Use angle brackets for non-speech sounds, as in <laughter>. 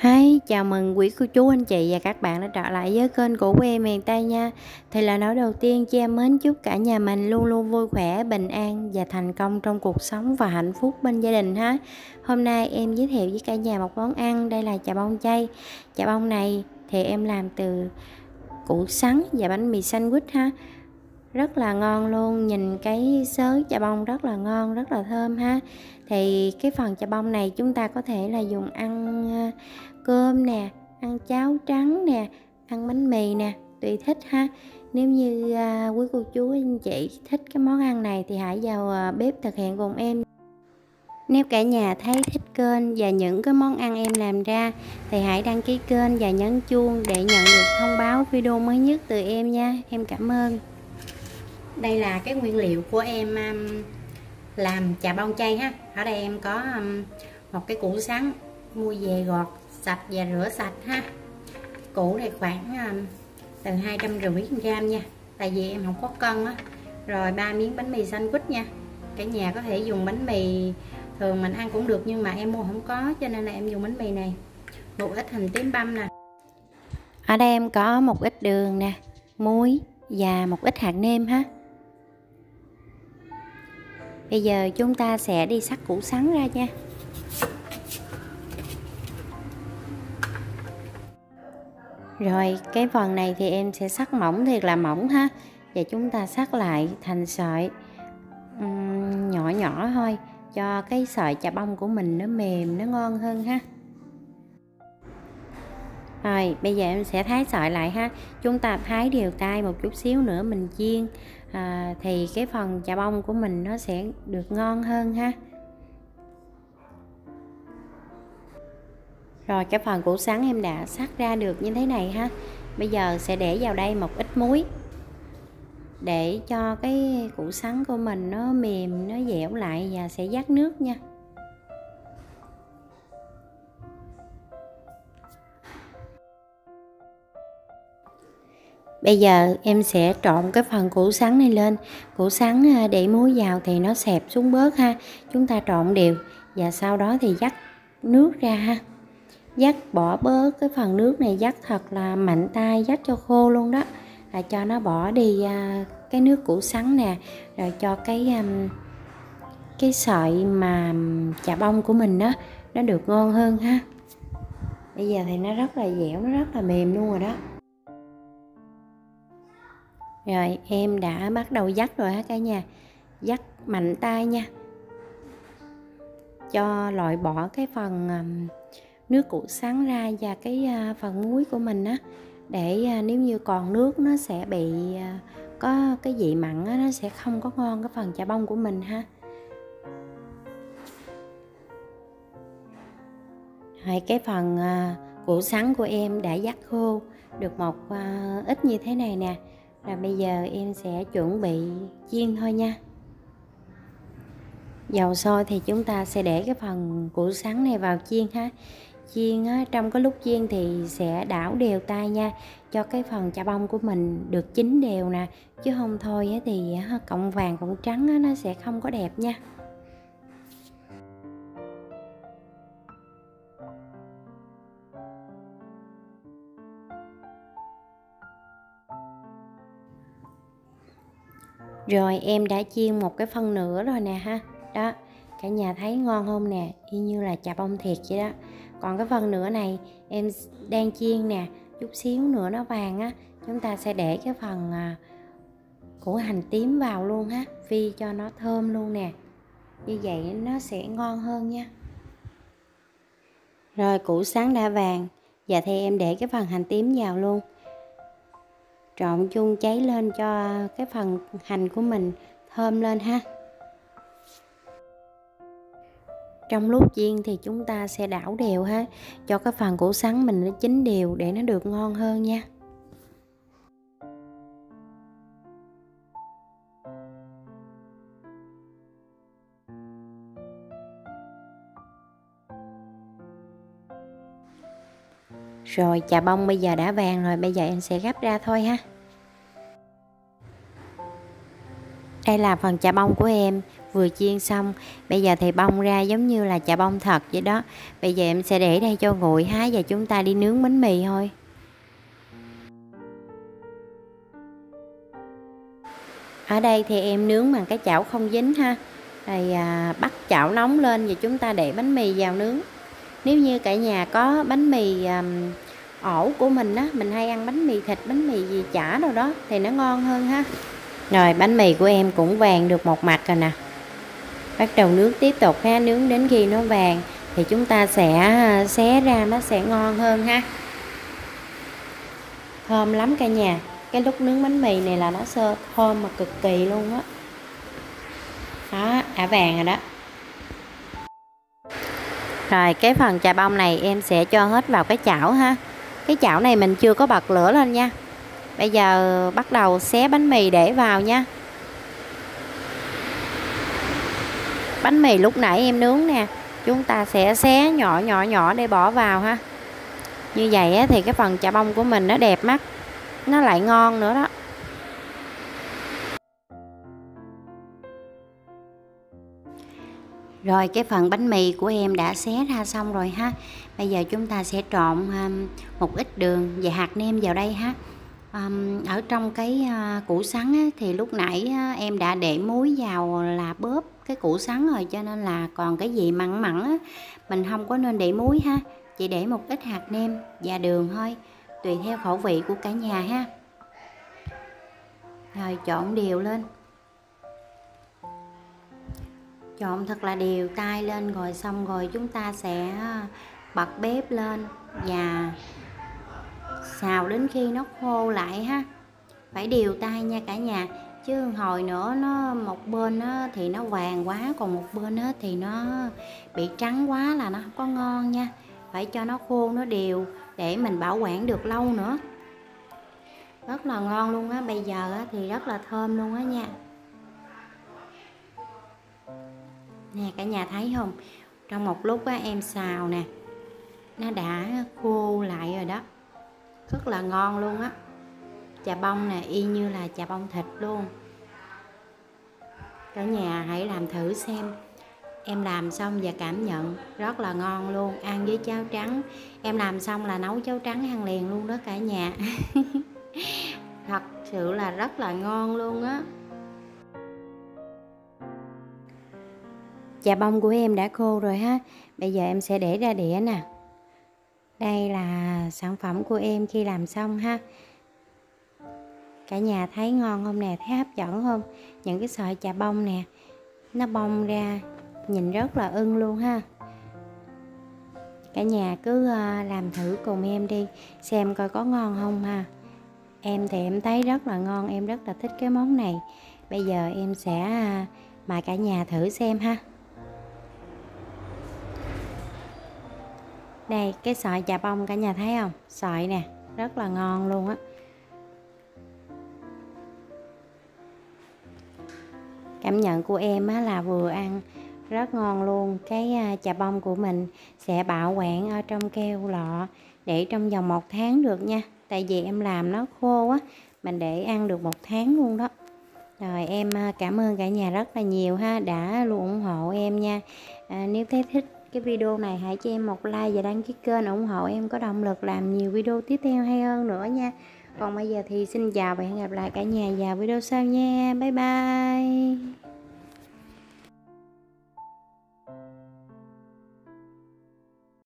Hi, chào mừng quý cô chú anh chị và các bạn đã trở lại với kênh của quê miền Tây nha. Thì là nói đầu tiên chị em mến chúc cả nhà mình luôn luôn vui khỏe, bình an và thành công trong cuộc sống và hạnh phúc bên gia đình ha. Hôm nay em giới thiệu với cả nhà một món ăn, đây là chà bông chay. Chà bông này thì em làm từ củ sắn và bánh mì sandwich ha rất là ngon luôn nhìn cái sớ chà bông rất là ngon rất là thơm ha. Thì cái phần chà bông này chúng ta có thể là dùng ăn ờ, cơm nè ăn cháo trắng nè ăn bánh mì nè tùy thích ha. Nếu như à, quý cô chú anh chị thích cái món ăn này thì hãy vào à, bếp thực hiện cùng em. Nếu cả nhà thấy thích kênh và những cái món ăn em làm ra thì hãy đăng ký kênh và nhấn chuông để nhận được thông báo video mới nhất từ em nha. Em cảm ơn đây là cái nguyên liệu của em um, làm chà bông chay ha. Ở đây em có um, một cái củ sắn mua về gọt sạch và rửa sạch ha. Củ này khoảng um, từ hai trăm rưỡi gram nha. Tại vì em không có cân á. Rồi ba miếng bánh mì xanh quýt nha. Cả nhà có thể dùng bánh mì thường mình ăn cũng được nhưng mà em mua không có cho nên là em dùng bánh mì này. Một ít hành tím băm nè. Ở đây em có một ít đường nè muối và một ít hạt nêm ha bây giờ chúng ta sẽ đi sắc củ sắn ra nha. Rồi cái phần này thì em sẽ sắc mỏng thiệt là mỏng ha. Và chúng ta sắc lại thành sợi um, nhỏ nhỏ thôi cho cái sợi chà bông của mình nó mềm nó ngon hơn ha. Rồi bây giờ em sẽ thái sợi lại ha. Chúng ta thái đều tay một chút xíu nữa mình chiên à, thì cái phần chà bông của mình nó sẽ được ngon hơn ha. Rồi cái phần củ sắn em đã sắc ra được như thế này ha. Bây giờ sẽ để vào đây một ít muối để cho cái củ sắn của mình nó mềm nó dẻo lại và sẽ dắt nước nha. Bây giờ em sẽ trộn cái phần củ sắn này lên. Củ sắn à, để muối vào thì nó xẹp xuống bớt ha. Chúng ta trộn đều. Và sau đó thì dắt nước ra ha. Dắt bỏ bớt cái phần nước này, dắt thật là mạnh tay, dắt cho khô luôn đó. Là cho nó bỏ đi à, cái nước củ sắn nè. Rồi cho cái cái sợi mà chà bông của mình đó, nó được ngon hơn ha. Bây giờ thì nó rất là dẻo, nó rất là mềm luôn rồi đó rồi em đã bắt đầu dắt rồi hả cả nhà. Dắt mạnh tay nha. Cho loại bỏ cái phần nước củ sắn ra và cái à, phần muối của mình á. Để à, nếu như còn nước nó sẽ bị à, có cái vị mặn á, nó sẽ không có ngon cái phần chả bông của mình ha. Rồi cái phần củ sắn của em đã dắt khô được một ít như thế này nè rồi bây giờ em sẽ chuẩn bị chiên thôi nha. Dầu sôi thì chúng ta sẽ để cái phần củ sắn này vào chiên ha. Chiên á, trong cái lúc chiên thì sẽ đảo đều tay nha cho cái phần chả bông của mình được chín đều nè. Chứ không thôi á, thì cộng vàng cộng trắng á, nó sẽ không có đẹp nha. Rồi em đã chiên một cái phân nửa rồi nè ha. Đó, cả nhà thấy ngon không nè? Y như là chà bông thiệt vậy đó. Còn cái phần nửa này em đang chiên nè, chút xíu nữa nó vàng á, chúng ta sẽ để cái phần à, củ hành tím vào luôn ha, phi cho nó thơm luôn nè. Như vậy nó sẽ ngon hơn nha. Rồi củ sáng đã vàng giờ thì em để cái phần hành tím vào luôn trộn chung cháy lên cho cái phần hành của mình thơm lên ha. Trong lúc chiên thì chúng ta sẽ đảo đều ha, cho cái phần củ sắn mình nó chín đều để nó được ngon hơn nha. Rồi chà bông bây giờ đã vàng rồi bây giờ em sẽ gấp ra thôi ha. Đây là phần chà bông của em vừa chiên xong. Bây giờ thì bông ra giống như là chà bông thật vậy đó. Bây giờ em sẽ để đây cho nguội há và chúng ta đi nướng bánh mì thôi. Ở đây thì em nướng bằng cái chảo không dính ha. Rồi à, bắt chảo nóng lên và chúng ta để bánh mì vào nướng nếu như cả nhà có bánh mì um, ổ của mình á mình hay ăn bánh mì thịt bánh mì gì chả đâu đó thì nó ngon hơn ha. Rồi bánh mì của em cũng vàng được một mặt rồi nè. Bắt đầu nước tiếp tục ha nướng đến khi nó vàng thì chúng ta sẽ à, xé ra nó sẽ ngon hơn ha. Thơm lắm cả nhà. Cái lúc nướng bánh mì này là nó sơ thơm mà cực kỳ luôn á. Đó. đó đã vàng rồi đó rồi, cái phần trà bông này em sẽ cho hết vào cái chảo ha. Cái chảo này mình chưa có bật lửa lên nha. Bây giờ bắt đầu xé bánh mì để vào nha. Bánh mì lúc nãy em nướng nè, chúng ta sẽ xé nhỏ nhỏ nhỏ để bỏ vào ha. Như vậy thì cái phần chà bông của mình nó đẹp mắt, nó lại ngon nữa đó. Rồi cái phần bánh mì của em đã xé ra xong rồi ha. Bây giờ chúng ta sẽ trộn um, một ít đường và hạt nêm vào đây ha. Um, ở trong cái à, củ sắn thì lúc nãy em đã để muối vào là bóp cái củ sắn rồi Cho nên là còn cái gì mặn mặn á, mình không có nên để muối ha. Chỉ để một ít hạt nêm và đường thôi Tùy theo khẩu vị của cả nhà ha. Rồi trộn đều lên trộn thật là đều tay lên rồi xong rồi chúng ta sẽ à, bật bếp lên và xào đến khi nó khô lại ha. Phải đều tay nha cả nhà. Chứ hồi nữa nó một bên nó thì nó vàng quá còn một bên á, thì nó bị trắng quá là nó không có ngon nha. Phải cho nó khô nó đều để mình bảo quản được lâu nữa. Rất là ngon luôn á. Bây giờ á, thì rất là thơm luôn á nha. Nè cả nhà thấy không? Trong một lúc á, em xào nè. Nó đã khô lại rồi đó. Rất là ngon luôn á. Chà bông nè y như là chà bông thịt luôn. Cả nhà hãy làm thử xem. Em làm xong và cảm nhận rất là ngon luôn. Ăn với cháo trắng. Em làm xong là nấu cháo trắng ăn liền luôn đó cả nhà. <laughs> Thật sự là rất là ngon luôn á. Chà bông của em đã khô rồi ha. Bây giờ em sẽ để ra đĩa nè. Đây là sản phẩm của em khi làm xong ha. Cả nhà thấy ngon không nè? Thấy hấp dẫn không? Những cái sợi chà bông nè, Nó bông ra Nhìn rất là ưng luôn ha. Cả nhà cứ ờ, làm thử cùng em đi, Xem coi có ngon không ha. Em thì em thấy rất là ngon, Em rất là thích cái món này. Bây giờ em sẽ mà mời cả nhà thử xem ha. Đây cái sợi chà bông cả nhà thấy không? Sợi nè rất là ngon luôn á. Cảm nhận của em á, là vừa ăn rất ngon luôn. Cái à, chà bông của mình sẽ bảo quản ở trong keo lọ để trong vòng một tháng được nha. Tại vì em làm nó khô á mình để ăn được một tháng luôn đó. Rồi em à, cảm ơn cả nhà rất là nhiều ha đã luôn ủng hộ em nha. À, nếu thấy thích cái video này hãy cho em một like và đăng ký kênh ủng hộ em có động lực làm nhiều video tiếp theo hay hơn nữa nha. Còn bây giờ thì xin chào và hẹn gặp lại cả nhà vào video sau nha. Bye bye.